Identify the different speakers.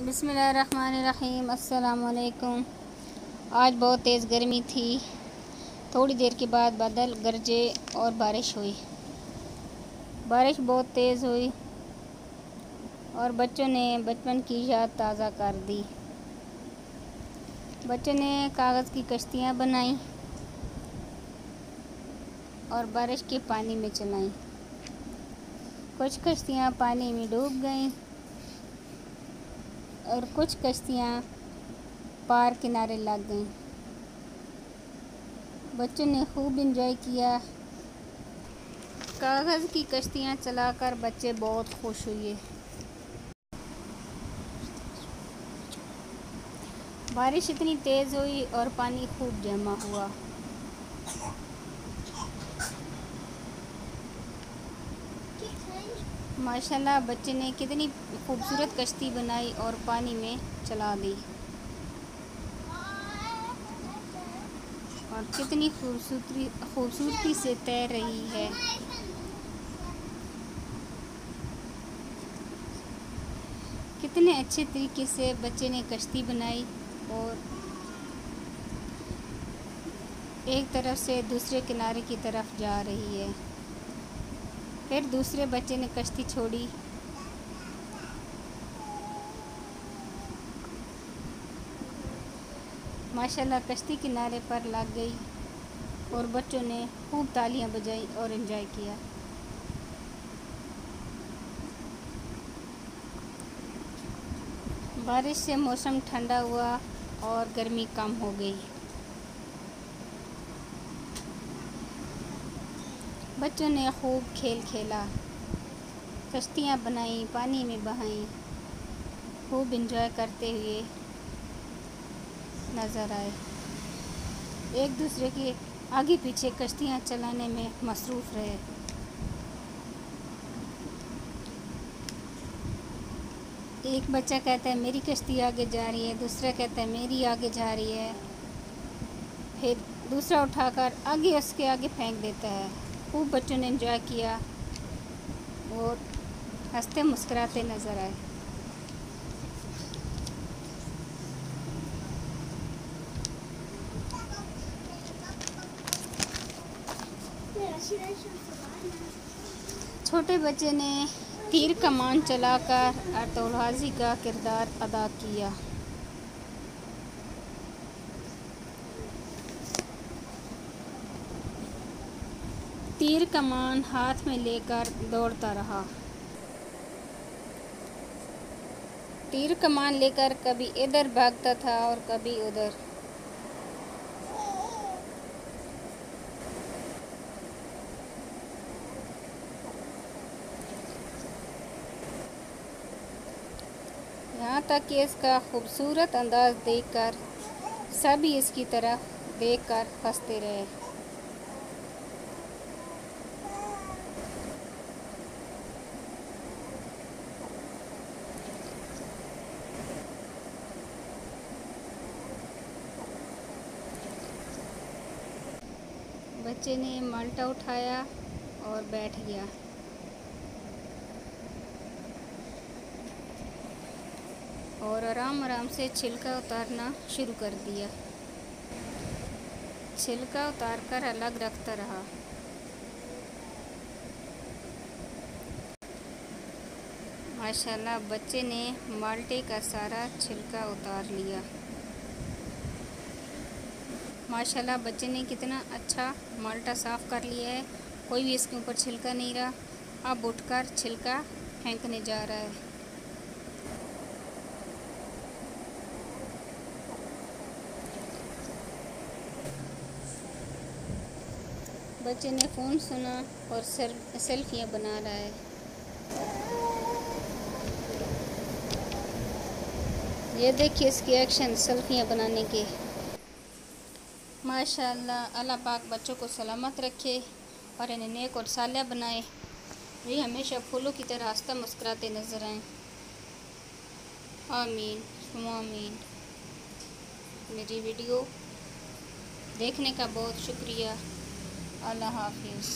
Speaker 1: बिसमीम अस्सलाम आज बहुत तेज़ गर्मी थी। थोड़ी देर के बाद बादल गरजे और बारिश हुई। बारिश बहुत तेज़ हुई और बच्चों ने बचपन की याद ताज़ा कर दी। बच्चों ने कागज़ की कश्तियाँ बनाई और बारिश के पानी में चलाई। कुछ कश्तियाँ पानी में डूब गईं। और कुछ कश्तियाँ पार किनारे लग गईं। बच्चों ने खूब इंजॉय किया। कागज़ की कश्तियाँ चलाकर बच्चे बहुत खुश हुए। बारिश इतनी तेज़ हुई और पानी खूब जमा हुआ। माशाल्लाह बच्चे ने कितनी खूबसूरत कश्ती बनाई और पानी में चला दी। और कितनी खूबसूरती खूबसूरती से तैर रही है। कितने अच्छे तरीके से बच्चे ने कश्ती बनाई और एक तरफ़ से दूसरे किनारे की तरफ़ जा रही है। फिर दूसरे बच्चे ने कश्ती छोड़ी। माशाल्लाह, कश्ती किनारे पर लग गई और बच्चों ने खूब तालियाँ बजाई और इन्जॉय किया। बारिश से मौसम ठंडा हुआ और गर्मी कम हो गई। बच्चों ने खूब खेल खेला। कश्तियाँ बनाई, पानी में बहाई, खूब इंजॉय करते हुए नज़र आए। एक दूसरे के आगे पीछे कश्तियाँ चलाने में मसरूफ़ रहे। एक बच्चा कहता है, मेरी कश्ती आगे जा रही है। दूसरा कहता है, मेरी आगे जा रही है। फिर दूसरा उठाकर आगे उसके आगे फेंक देता है। खूब बच्चों ने इन्जॉय किया और हँसते मुस्कराते नज़र आए। छोटे बच्चे ने तीर कमान चलाकर अतौलहाजी का किरदार अदा किया। तीर कमान हाथ में लेकर दौड़ता रहा। तीर कमान लेकर कभी इधर भागता था और कभी उधर। यहाँ तक कि इसका खूबसूरत अंदाज देखकर सभी इसकी तरफ़ देखकर हँसते रहे। बच्चे ने माल्टा उठाया और बैठ गया। और आराम आराम से छिलका उतारना शुरू कर दिया। छिलका उतार कर अलग रखता रहा। माशाल्लाह, बच्चे ने माल्टे का सारा छिलका उतार लिया। माशाल्लाह, बच्चे ने कितना अच्छा माल्टा साफ़ कर लिया है। कोई भी इसके ऊपर छिलका नहीं रहा। अब उठकर छिलका फेंकने जा रहा है। बच्चे ने फ़ोन सुना और सेल्फियाँ बना रहा है। ये देखिए इसके एक्शन, सेल्फियाँ बनाने के। माशाल्लाह, अल्लाह पाक बच्चों को सलामत रखे और इन्हें नेक और सालिया बनाए। ये हमेशा फूलों की तरह रास्ता मुस्कराते नज़र आए। आमीन आमीन। मेरी वीडियो देखने का बहुत शुक्रिया। अल्लाह हाफिज़।